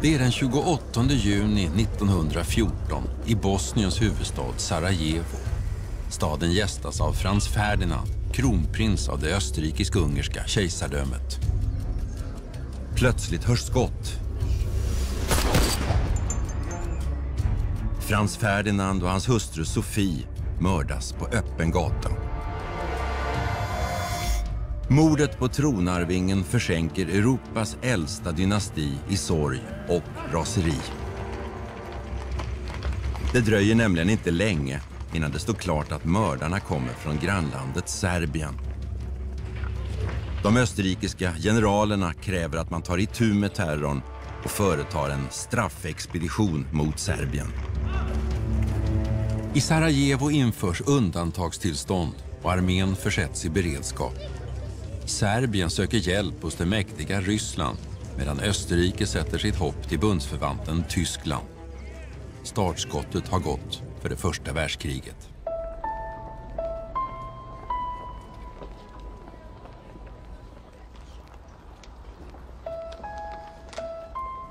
Det är den 28 juni 1914 i Bosniens huvudstad Sarajevo. Staden gästas av Frans Ferdinand, kronprins av det österrikisk-ungerska kejsardömet. Plötsligt hörs skott. Frans Ferdinand och hans hustru Sofie mördas på öppen gata. Mordet på tronarvingen försänker Europas äldsta dynasti i sorg och raseri. Det dröjer nämligen inte länge innan det står klart att mördarna kommer från grannlandet Serbien. De österrikiska generalerna kräver att man tar itu med terrorn och företar en straffexpedition mot Serbien. I Sarajevo införs undantagstillstånd och armén försätts i beredskap. Serbien söker hjälp hos det mäktiga Ryssland medan Österrike sätter sitt hopp till bundsförvanten Tyskland. Startskottet har gått för det första världskriget.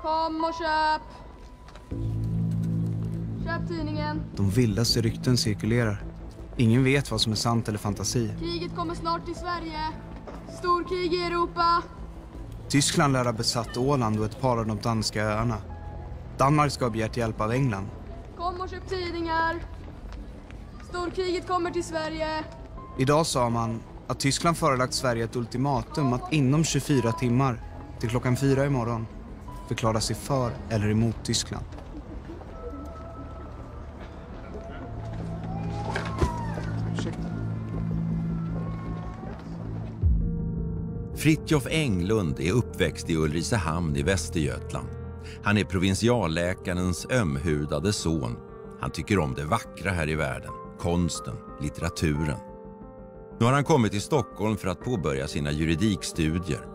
Kom och köp! Köp tidningen. De vildaste rykten cirkulerar. Ingen vet vad som är sant eller fantasi. Kriget kommer snart till Sverige. Storkrig i Europa. Tyskland lär ha besatt Åland och ett par av de danska öarna. Danmark ska ha begärt hjälp av England. Kom och köp tidningar. Storkriget kommer till Sverige. Idag sa man att Tyskland förelagt Sverige ett ultimatum att inom 24 timmar till klockan fyra imorgon förklara sig för eller emot Tyskland. Fritjof Englund är uppväxt i Ulricehamn i Västergötland. Han är provinsialläkarens ömhudade son. Han tycker om det vackra här i världen, konsten, litteraturen. Nu har han kommit till Stockholm för att påbörja sina juridikstudier.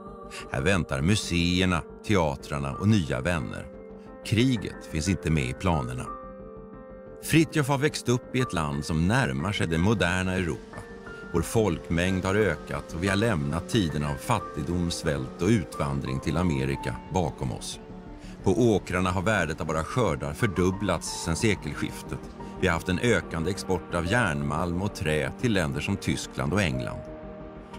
Här väntar museerna, teatrarna och nya vänner. Kriget finns inte med i planerna. Fritjof har växt upp i ett land som närmar sig det moderna Europa. Vår folkmängd har ökat och vi har lämnat tiden av fattigdom, svält och utvandring till Amerika bakom oss. På åkrarna har värdet av våra skördar fördubblats sedan sekelskiftet. Vi har haft en ökande export av järnmalm och trä till länder som Tyskland och England.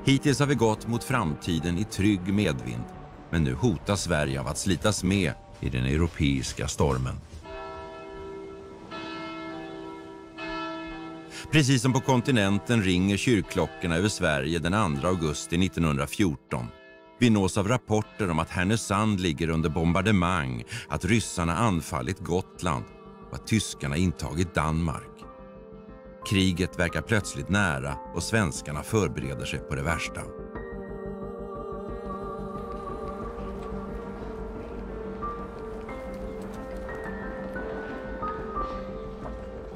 Hittills har vi gått mot framtiden i trygg medvind. Men nu hotas Sverige av att slitas med i den europeiska stormen. Precis som på kontinenten ringer kyrkklockorna över Sverige den 2 augusti 1914. Vi nås av rapporter om att Härnösand ligger under bombardemang, att ryssarna anfallit Gotland och att tyskarna intagit Danmark. Kriget verkar plötsligt nära och svenskarna förbereder sig på det värsta.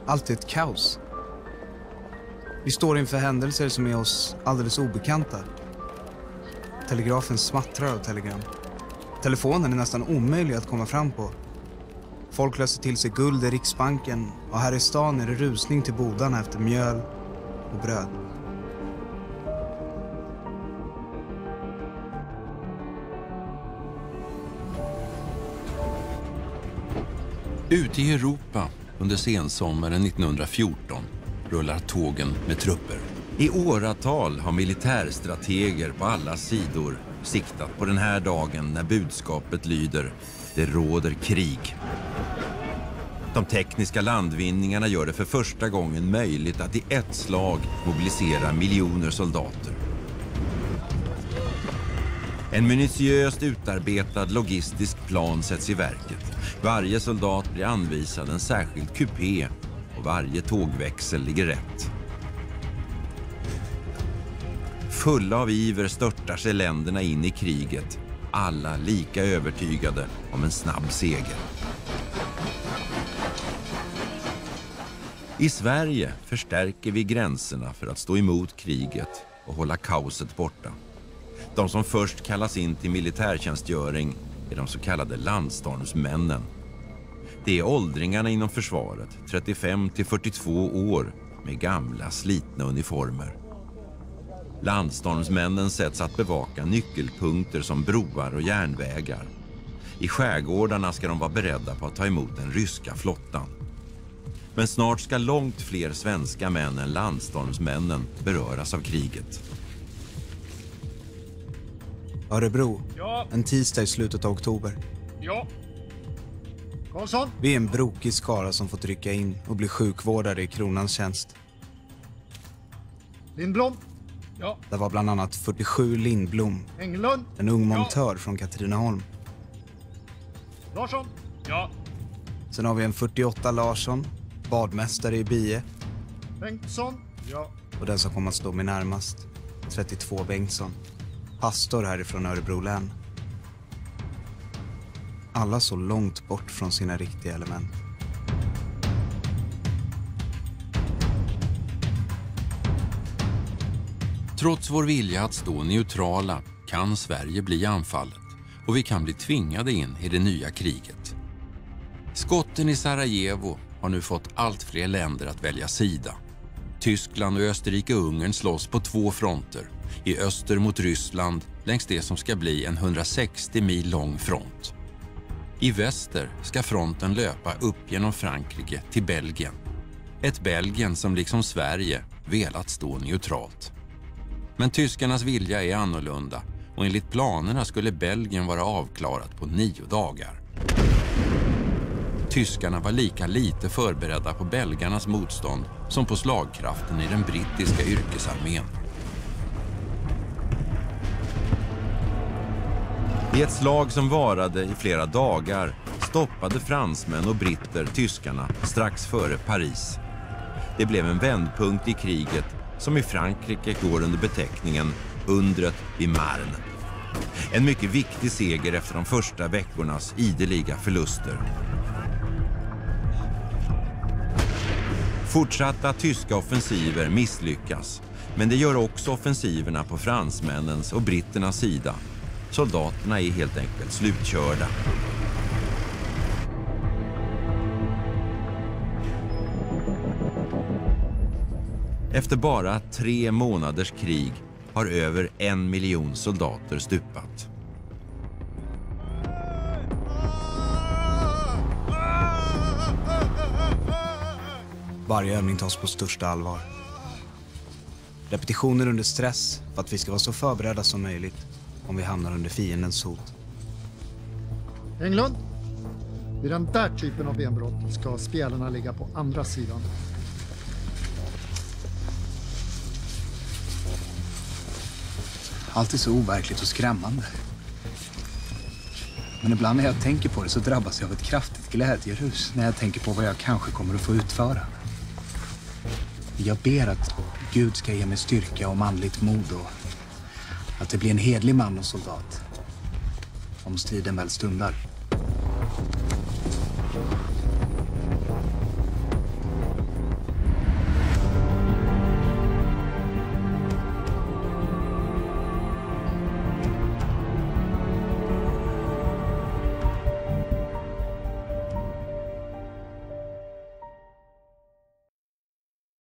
Allt är ett kaos. Vi står inför händelser som är oss alldeles obekanta. Telegrafen smattrar av telegram. Telefonen är nästan omöjlig att komma fram på. Folk löser till sig guld i Riksbanken och här i stan är det rusning till bodarna efter mjöl och bröd. Ute i Europa under sensommaren 1914 rullar tågen med trupper. I åratal har militärstrateger på alla sidor siktat på den här dagen när budskapet lyder det råder krig. De tekniska landvinningarna gör det för första gången möjligt att i ett slag mobilisera miljoner soldater. En minutiöst utarbetad logistisk plan sätts i verket. Varje soldat blir anvisad en särskild kupé varje tågväxel ligger rätt. Fulla av iver störtar sig länderna in i kriget. Alla lika övertygade om en snabb seger. I Sverige förstärker vi gränserna för att stå emot kriget och hålla kaoset borta. De som först kallas in till militärtjänstgöring är de så kallade landstormsmännen. Det är åldringarna inom försvaret, 35 till 42 år, med gamla slitna uniformer. Landstormsmännen sätts att bevaka nyckelpunkter som broar och järnvägar. I skärgårdarna ska de vara beredda på att ta emot den ryska flottan. Men snart ska långt fler svenska män än landstormsmännen beröras av kriget. Örebro. Ja. En tisdag i slutet av oktober. Ja. Karlsson? Vi är en brokig skara som fått rycka in och bli sjukvårdare i kronans tjänst. Lindblom? Ja. Det var bland annat 47 Lindblom, Englund? en ung montör från Katrineholm. Larsson? Ja. Sen har vi en 48 Larsson, badmästare i Bie Bengtsson? Ja. och den som kommer att stå mig närmast, 32 Bengtsson, pastor härifrån Örebro län. Alla så långt bort från sina riktiga element. Trots vår vilja att stå neutrala kan Sverige bli anfallet och vi kan bli tvingade in i det nya kriget. Skotten i Sarajevo har nu fått allt fler länder att välja sida. Tyskland och Österrike-Ungern slåss på två fronter. I öster mot Ryssland längs det som ska bli en 160 mil lång front. I väster ska fronten löpa upp genom Frankrike till Belgien. Ett Belgien som liksom Sverige velat stå neutralt. Men tyskarnas vilja är annorlunda och enligt planerna skulle Belgien vara avklarat på nio dagar. Tyskarna var lika lite förberedda på belgarnas motstånd som på slagkraften i den brittiska yrkesarmén. I ett slag som varade i flera dagar stoppade fransmän och britter tyskarna strax före Paris. Det blev en vändpunkt i kriget som i Frankrike går under beteckningen undret vid Marne. En mycket viktig seger efter de första veckornas ideliga förluster. Fortsatta tyska offensiver misslyckas, men det gör också offensiverna på fransmännens och britternas sida. Soldaterna är helt enkelt slutkörda. Efter bara tre månaders krig har över en miljon soldater stupat. Varje övning tas på största allvar. Repetitioner under stress för att vi ska vara så förberedda som möjligt om vi hamnar under fiendens hot. Englund? Vid den där typen av benbrott ska spelarna ligga på andra sidan. Allt är så overkligt och skrämmande. Men ibland när jag tänker på det så drabbas jag av ett kraftigt glädjerus när jag tänker på vad jag kanske kommer att få utföra. Jag ber att Gud ska ge mig styrka och manligt mod och att det blir en hedlig man och soldat om striden väl stundar.